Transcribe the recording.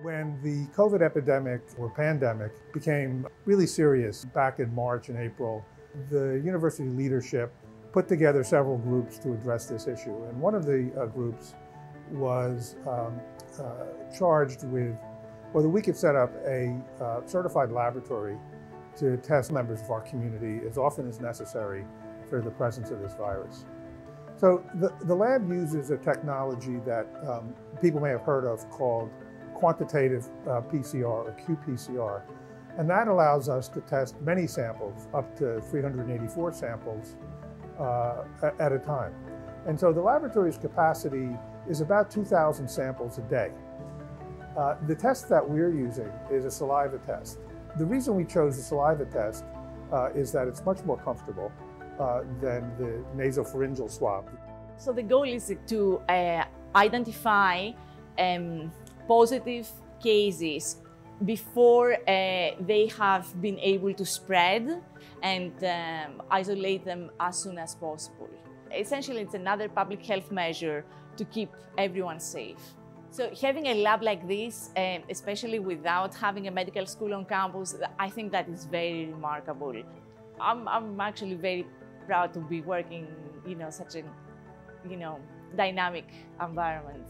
When the COVID epidemic or pandemic became really serious back in March and April, the university leadership put together several groups to address this issue. And one of the uh, groups was um, uh, charged with whether we could set up a uh, certified laboratory to test members of our community as often as necessary for the presence of this virus. So the, the lab uses a technology that um, people may have heard of called quantitative uh, PCR or qPCR. And that allows us to test many samples, up to 384 samples uh, at a time. And so the laboratory's capacity is about 2,000 samples a day. Uh, the test that we're using is a saliva test. The reason we chose the saliva test uh, is that it's much more comfortable uh, than the nasopharyngeal swab. So the goal is to uh, identify um, positive cases before uh, they have been able to spread and um, isolate them as soon as possible. Essentially, it's another public health measure to keep everyone safe. So having a lab like this, um, especially without having a medical school on campus, I think that is very remarkable. I'm, I'm actually very proud to be working, you know, such a, you know, dynamic environment.